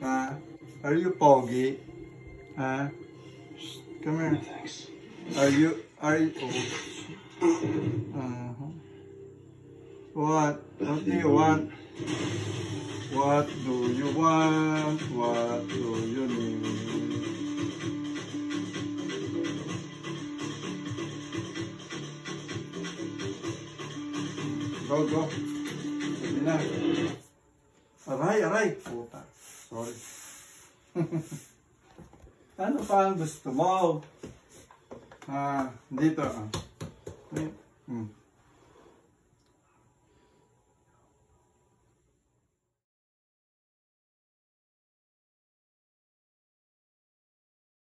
Ha? Are you pogi? Shh, come here. Thanks. Are you, are you, oh. Uh-huh. What? What do you want? What do you want? What do you need? Go, go. Aray, aray. Puta. Sorry. ano pa ang gusto mo? Ah, dito. Ah. Hmm.